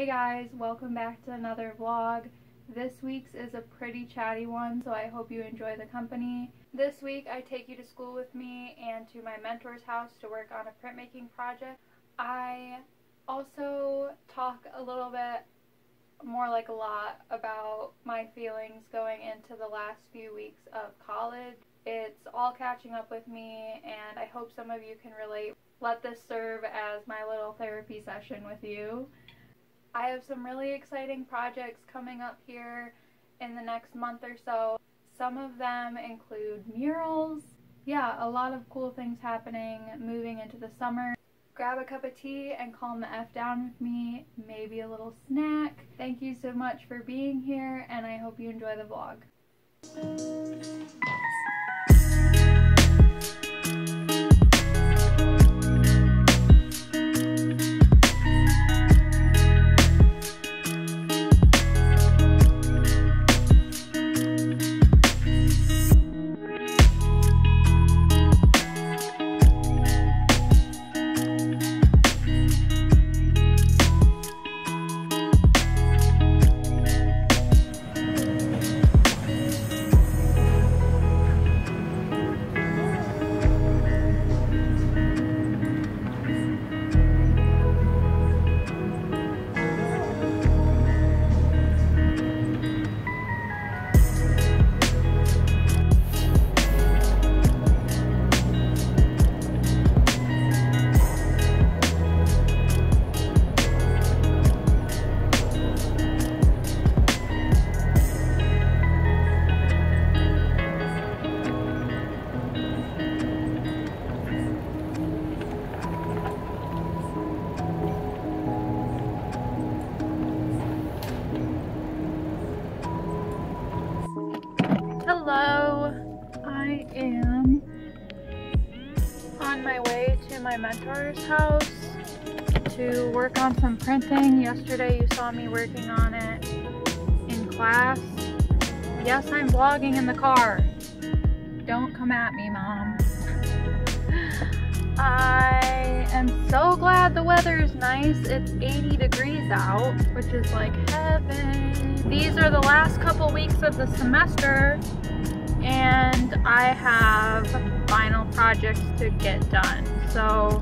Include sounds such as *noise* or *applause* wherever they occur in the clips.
Hey guys, welcome back to another vlog. This week's is a pretty chatty one, so I hope you enjoy the company. This week I take you to school with me and to my mentor's house to work on a printmaking project. I also talk a little bit, more like a lot, about my feelings going into the last few weeks of college. It's all catching up with me and I hope some of you can relate. Let this serve as my little therapy session with you. I have some really exciting projects coming up here in the next month or so. Some of them include murals. Yeah, a lot of cool things happening moving into the summer. Grab a cup of tea and calm the F down with me, maybe a little snack. Thank you so much for being here and I hope you enjoy the vlog. Mentor's house to work on some printing. Yesterday you saw me working on it in class. Yes, I'm vlogging in the car. Don't come at me, Mom. *sighs* I am so glad the weather is nice. It's 80 degrees out, which is like heaven. These are the last couple weeks of the semester and I have final projects to get done. So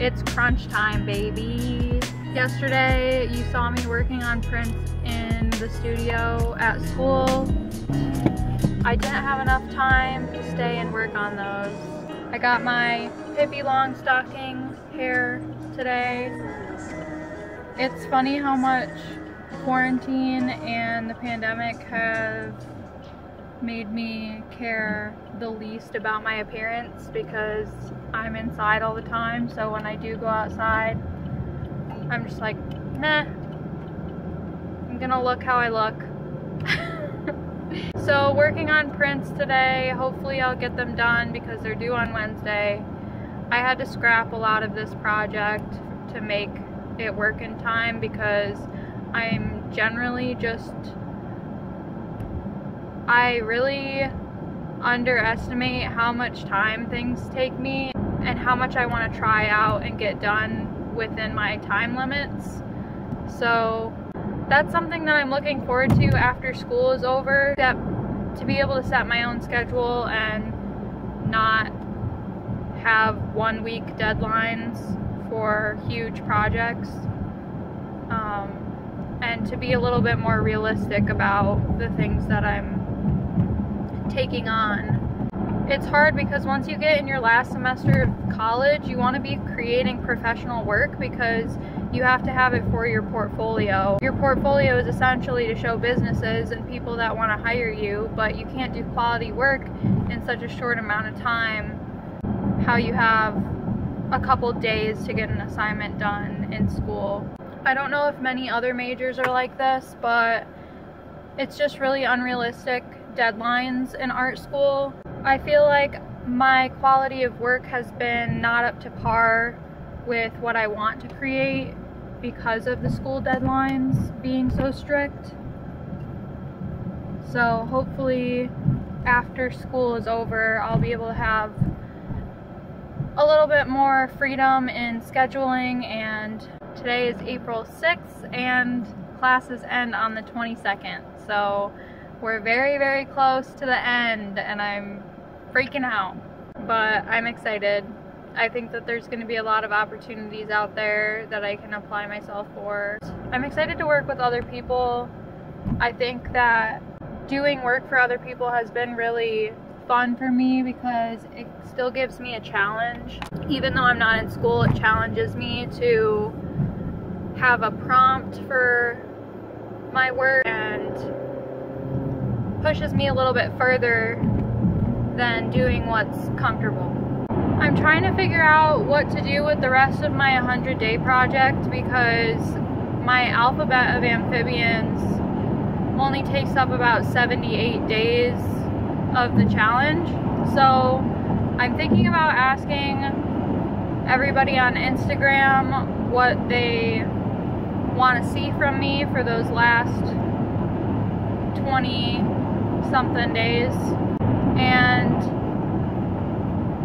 it's crunch time, baby. Yesterday, you saw me working on prints in the studio at school. I didn't have enough time to stay and work on those. I got my Pippi Longstocking hair today. It's funny how much quarantine and the pandemic have made me care the least about my appearance because I'm inside all the time. So when I do go outside, I'm just like, nah, I'm gonna look how I look. *laughs* so working on prints today, hopefully I'll get them done because they're due on Wednesday. I had to scrap a lot of this project to make it work in time because I'm generally just I really underestimate how much time things take me and how much I want to try out and get done within my time limits. So that's something that I'm looking forward to after school is over, that to be able to set my own schedule and not have one week deadlines for huge projects. Um, and to be a little bit more realistic about the things that I'm taking on. It's hard because once you get in your last semester of college, you want to be creating professional work because you have to have it for your portfolio. Your portfolio is essentially to show businesses and people that want to hire you, but you can't do quality work in such a short amount of time how you have a couple days to get an assignment done in school. I don't know if many other majors are like this, but it's just really unrealistic deadlines in art school. I feel like my quality of work has been not up to par with what I want to create because of the school deadlines being so strict. So hopefully after school is over, I'll be able to have a little bit more freedom in scheduling and today is April 6th and classes end on the 22nd. So we're very, very close to the end and I'm freaking out. But I'm excited. I think that there's going to be a lot of opportunities out there that I can apply myself for. I'm excited to work with other people. I think that doing work for other people has been really fun for me because it still gives me a challenge. Even though I'm not in school, it challenges me to have a prompt for my work and pushes me a little bit further than doing what's comfortable. I'm trying to figure out what to do with the rest of my 100 day project because my alphabet of amphibians only takes up about 78 days of the challenge. So I'm thinking about asking everybody on Instagram what they want to see from me for those last 20 something days. And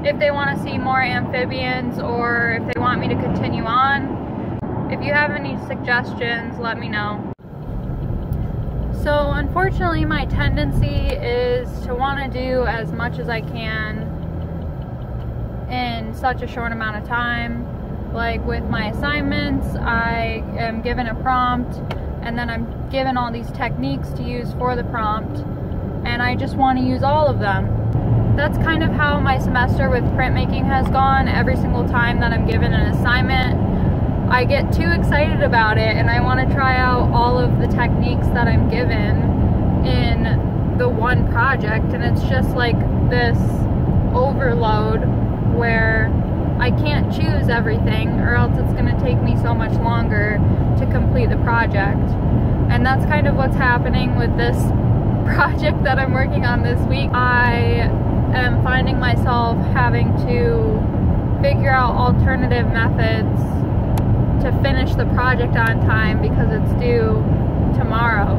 if they want to see more amphibians or if they want me to continue on. If you have any suggestions, let me know. So unfortunately my tendency is to want to do as much as I can in such a short amount of time. Like with my assignments, I am given a prompt and then I'm given all these techniques to use for the prompt and I just want to use all of them that's kind of how my semester with printmaking has gone. Every single time that I'm given an assignment, I get too excited about it and I want to try out all of the techniques that I'm given in the one project and it's just like this overload where I can't choose everything or else it's going to take me so much longer to complete the project. And that's kind of what's happening with this project that I'm working on this week. I am finding myself having to figure out alternative methods to finish the project on time because it's due tomorrow.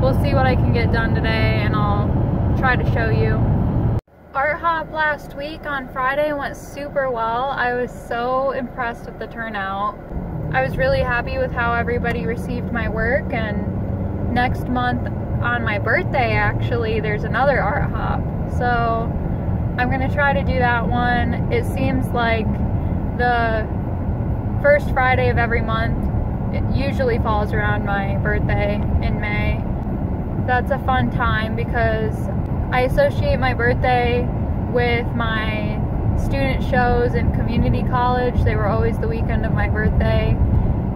We'll see what I can get done today and I'll try to show you. Art Hop last week on Friday went super well. I was so impressed with the turnout. I was really happy with how everybody received my work and next month on my birthday actually there's another Art Hop so I'm going to try to do that one. It seems like the first Friday of every month it usually falls around my birthday in May. That's a fun time because I associate my birthday with my student shows in community college. They were always the weekend of my birthday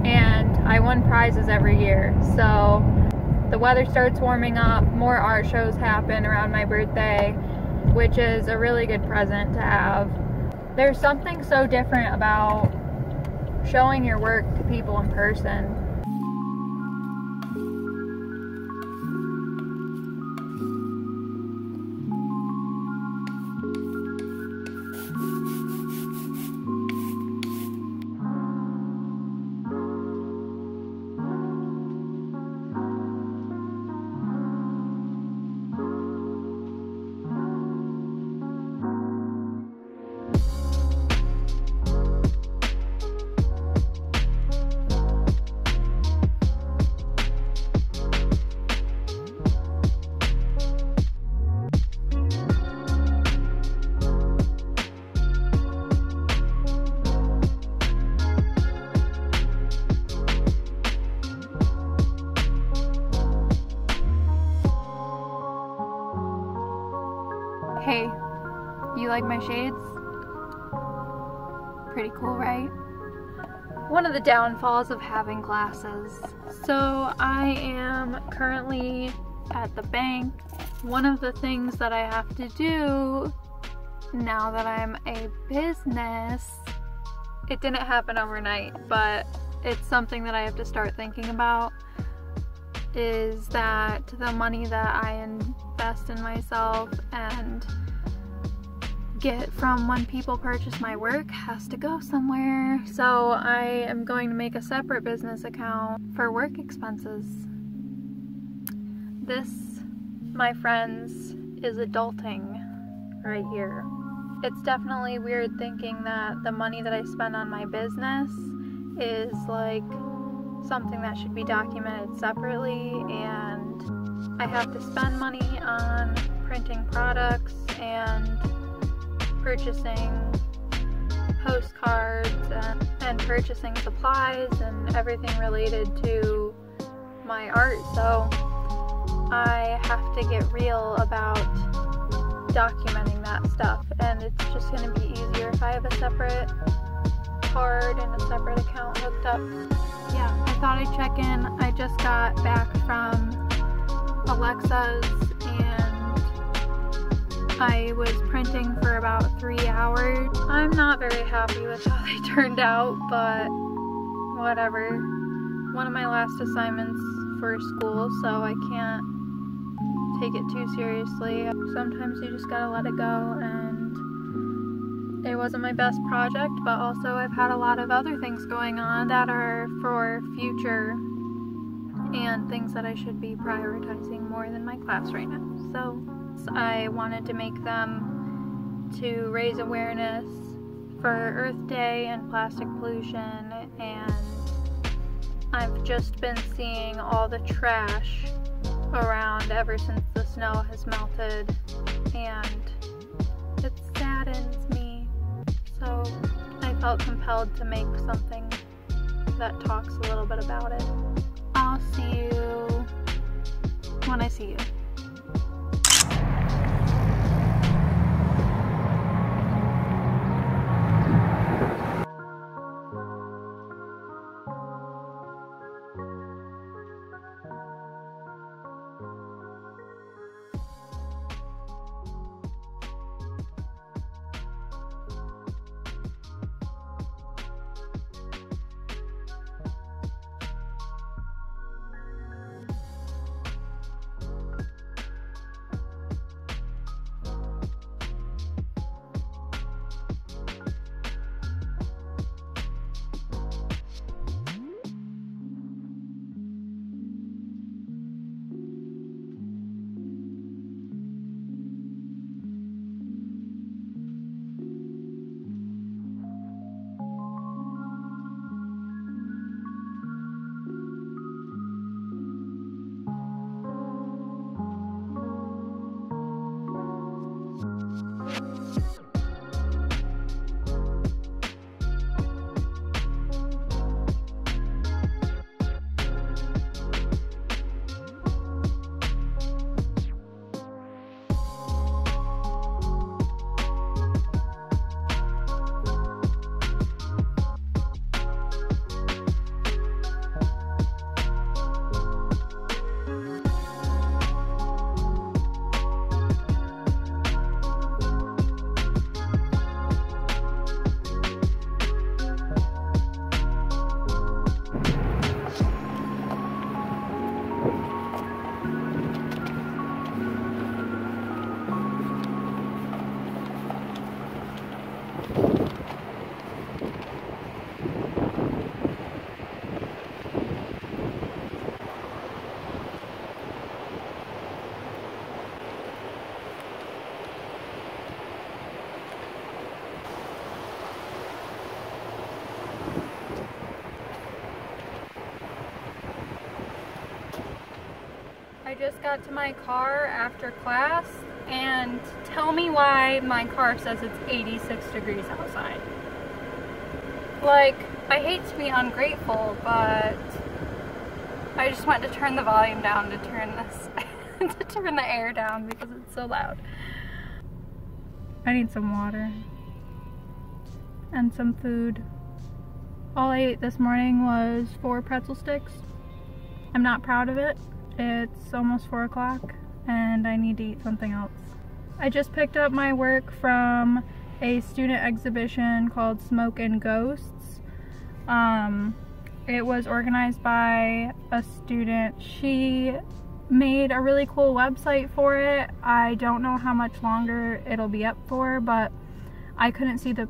and I won prizes every year. So the weather starts warming up, more art shows happen around my birthday, which is a really good present to have. There's something so different about showing your work to people in person you like my shades? Pretty cool, right? One of the downfalls of having glasses. So I am currently at the bank. One of the things that I have to do now that I'm a business, it didn't happen overnight, but it's something that I have to start thinking about is that the money that I invest in myself and get from when people purchase my work has to go somewhere. So I am going to make a separate business account for work expenses. This, my friends, is adulting right here. It's definitely weird thinking that the money that I spend on my business is like something that should be documented separately and I have to spend money on printing products and purchasing postcards and, and purchasing supplies and everything related to my art so I have to get real about documenting that stuff and it's just going to be easier if I have a separate card and a separate account hooked up. Yeah, I thought I'd check in. I just got back from Alexa's and I was printing for about three hours. I'm not very happy with how they *laughs* turned out, but whatever. One of my last assignments for school, so I can't take it too seriously. Sometimes you just gotta let it go and it wasn't my best project, but also I've had a lot of other things going on that are for future and things that I should be prioritizing more than my class right now. So I wanted to make them to raise awareness for Earth Day and plastic pollution and I've just been seeing all the trash around ever since the snow has melted and it saddens me. So I felt compelled to make something that talks a little bit about it. I'll see you when I see you. Just got to my car after class and tell me why my car says it's 86 degrees outside. Like, I hate to be ungrateful, but I just want to turn the volume down to turn this, *laughs* to turn the air down because it's so loud. I need some water and some food. All I ate this morning was four pretzel sticks. I'm not proud of it. It's almost four o'clock and I need to eat something else. I just picked up my work from a student exhibition called Smoke and Ghosts. Um, it was organized by a student. She made a really cool website for it. I don't know how much longer it'll be up for, but I couldn't see the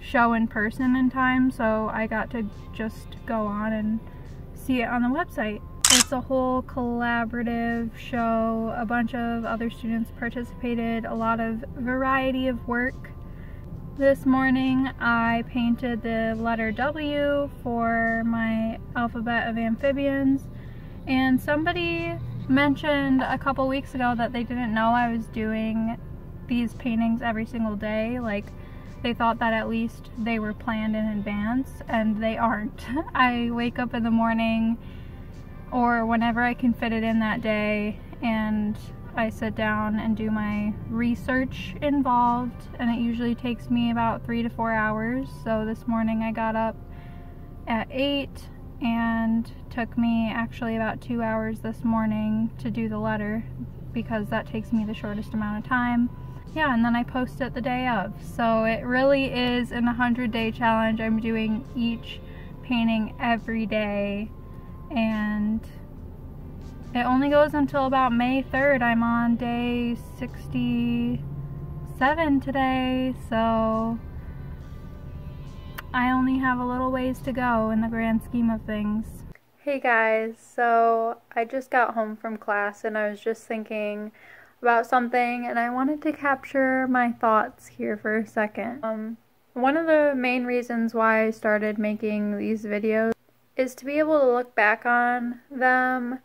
show in person in time, so I got to just go on and see it on the website. It's a whole collaborative show. A bunch of other students participated, a lot of variety of work. This morning I painted the letter W for my alphabet of amphibians and somebody mentioned a couple weeks ago that they didn't know I was doing these paintings every single day. Like they thought that at least they were planned in advance and they aren't. *laughs* I wake up in the morning or whenever I can fit it in that day and I sit down and do my research involved and it usually takes me about three to four hours. So this morning I got up at 8 and took me actually about two hours this morning to do the letter because that takes me the shortest amount of time. Yeah, and then I post it the day of. So it really is an 100 day challenge. I'm doing each painting every day and it only goes until about May 3rd. I'm on day 67 today, so I only have a little ways to go in the grand scheme of things. Hey guys, so I just got home from class and I was just thinking about something and I wanted to capture my thoughts here for a second. Um, one of the main reasons why I started making these videos is to be able to look back on them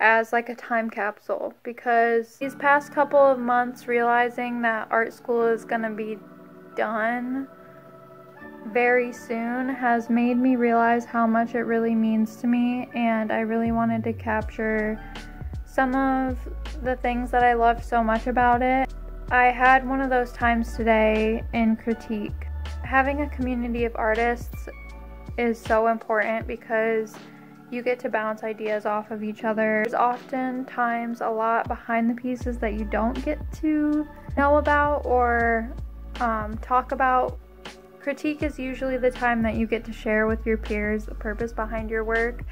as like a time capsule because these past couple of months realizing that art school is going to be done very soon has made me realize how much it really means to me and I really wanted to capture some of the things that I loved so much about it. I had one of those times today in critique. Having a community of artists is so important because you get to bounce ideas off of each other. There's oftentimes a lot behind the pieces that you don't get to know about or um, talk about. Critique is usually the time that you get to share with your peers the purpose behind your work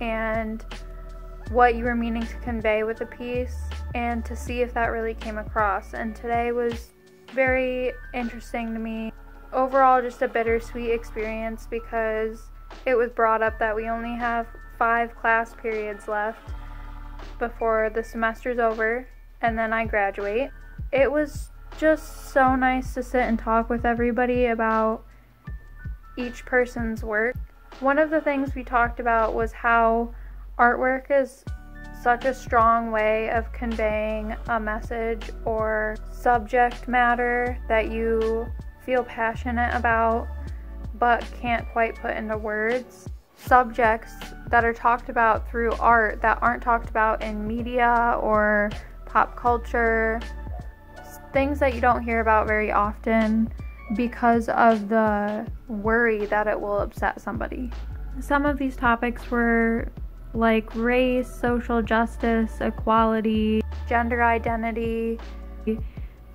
and what you were meaning to convey with a piece and to see if that really came across. And today was very interesting to me. Overall, just a bittersweet experience because it was brought up that we only have five class periods left before the semester's over and then I graduate. It was just so nice to sit and talk with everybody about each person's work. One of the things we talked about was how artwork is such a strong way of conveying a message or subject matter that you feel passionate about but can't quite put into words subjects that are talked about through art that aren't talked about in media or pop culture, things that you don't hear about very often because of the worry that it will upset somebody. Some of these topics were like race, social justice, equality, gender identity,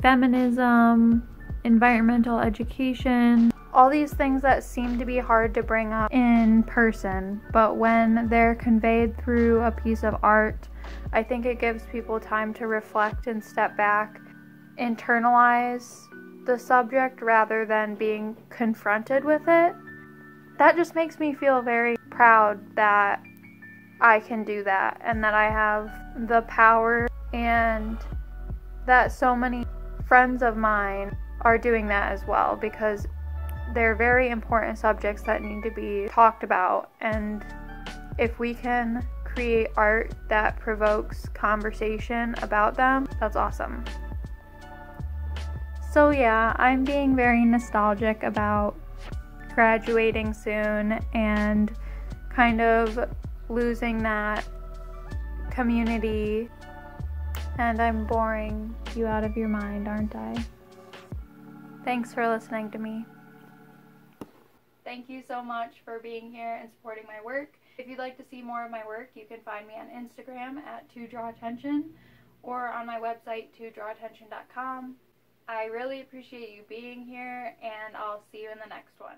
feminism, environmental education, all these things that seem to be hard to bring up in person, but when they're conveyed through a piece of art, I think it gives people time to reflect and step back, internalize the subject rather than being confronted with it. That just makes me feel very proud that I can do that and that I have the power and that so many friends of mine are doing that as well because they're very important subjects that need to be talked about. And if we can create art that provokes conversation about them, that's awesome. So, yeah, I'm being very nostalgic about graduating soon and kind of losing that community. And I'm boring you out of your mind, aren't I? Thanks for listening to me. Thank you so much for being here and supporting my work. If you'd like to see more of my work, you can find me on Instagram at to draw attention or on my website to todrawattention.com. I really appreciate you being here and I'll see you in the next one.